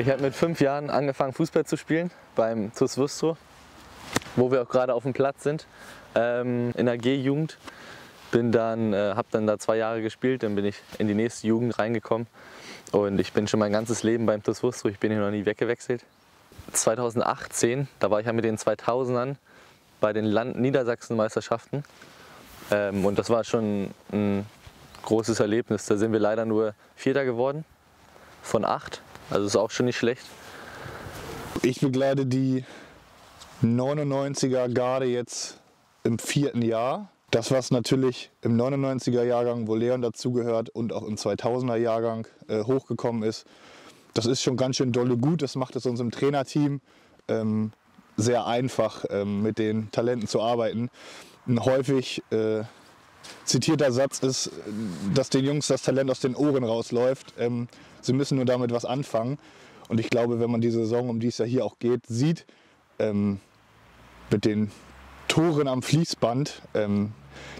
Ich habe mit fünf Jahren angefangen Fußball zu spielen beim TuS Wustrow, wo wir auch gerade auf dem Platz sind, ähm, in der G-Jugend. Bin dann, äh, habe dann da zwei Jahre gespielt, dann bin ich in die nächste Jugend reingekommen und ich bin schon mein ganzes Leben beim TuS Wustrow, ich bin hier noch nie weggewechselt. 2018, da war ich ja mit den 2000ern bei den Land Niedersachsen-Meisterschaften ähm, und das war schon ein großes Erlebnis. Da sind wir leider nur Vierter geworden von acht. Also ist auch schon nicht schlecht. Ich begleite die 99er Garde jetzt im vierten Jahr. Das, was natürlich im 99er Jahrgang, wo Leon dazugehört und auch im 2000er Jahrgang äh, hochgekommen ist, das ist schon ganz schön dolle gut. Das macht es unserem Trainerteam ähm, sehr einfach, ähm, mit den Talenten zu arbeiten. Ein häufig äh, zitierter Satz ist, dass den Jungs das Talent aus den Ohren rausläuft. Ähm, Sie müssen nur damit was anfangen. Und ich glaube, wenn man die Saison, um die es ja hier auch geht, sieht, ähm, mit den Toren am Fließband, ähm,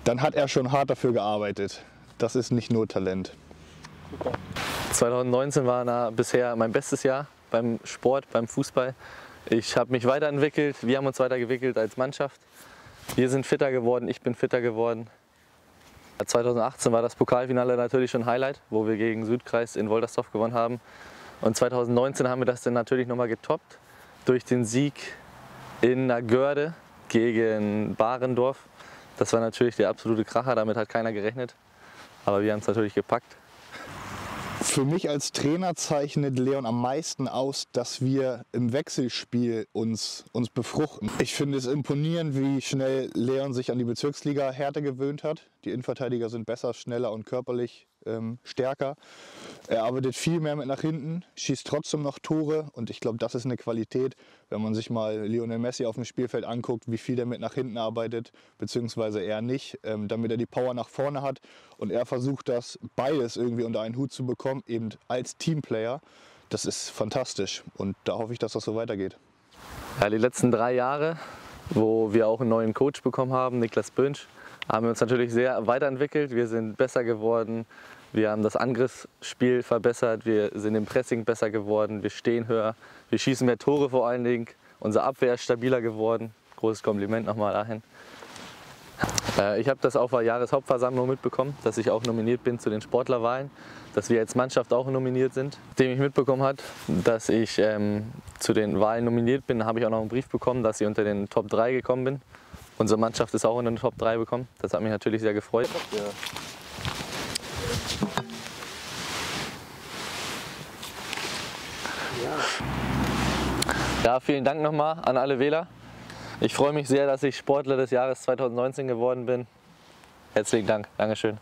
dann hat er schon hart dafür gearbeitet. Das ist nicht nur Talent. 2019 war na, bisher mein bestes Jahr beim Sport, beim Fußball. Ich habe mich weiterentwickelt, wir haben uns weiterentwickelt als Mannschaft. Wir sind fitter geworden, ich bin fitter geworden. 2018 war das Pokalfinale natürlich schon Highlight, wo wir gegen Südkreis in Woltersdorf gewonnen haben. Und 2019 haben wir das dann natürlich nochmal getoppt durch den Sieg in der Görde gegen Barendorf. Das war natürlich der absolute Kracher, damit hat keiner gerechnet. Aber wir haben es natürlich gepackt. Für mich als Trainer zeichnet Leon am meisten aus, dass wir im Wechselspiel uns, uns befruchten. Ich finde es imponierend, wie schnell Leon sich an die Bezirksliga Härte gewöhnt hat. Die Innenverteidiger sind besser, schneller und körperlich ähm, stärker. Er arbeitet viel mehr mit nach hinten, schießt trotzdem noch Tore und ich glaube, das ist eine Qualität, wenn man sich mal Lionel Messi auf dem Spielfeld anguckt, wie viel er mit nach hinten arbeitet, beziehungsweise er nicht, ähm, damit er die Power nach vorne hat und er versucht das beides irgendwie unter einen Hut zu bekommen, eben als Teamplayer. Das ist fantastisch und da hoffe ich, dass das so weitergeht. Ja, die letzten drei Jahre, wo wir auch einen neuen Coach bekommen haben, Niklas Bönsch, haben wir uns natürlich sehr weiterentwickelt. Wir sind besser geworden. Wir haben das Angriffsspiel verbessert. Wir sind im Pressing besser geworden. Wir stehen höher. Wir schießen mehr Tore vor allen Dingen. Unsere Abwehr ist stabiler geworden. Großes Kompliment nochmal dahin. Äh, ich habe das auf der Jahreshauptversammlung mitbekommen, dass ich auch nominiert bin zu den Sportlerwahlen, dass wir als Mannschaft auch nominiert sind. Nachdem ich mitbekommen habe, dass ich ähm, zu den Wahlen nominiert bin, habe ich auch noch einen Brief bekommen, dass ich unter den Top 3 gekommen bin. Unsere Mannschaft ist auch in den Top 3 bekommen. Das hat mich natürlich sehr gefreut. Ja, vielen Dank nochmal an alle Wähler. Ich freue mich sehr, dass ich Sportler des Jahres 2019 geworden bin. Herzlichen Dank. Dankeschön.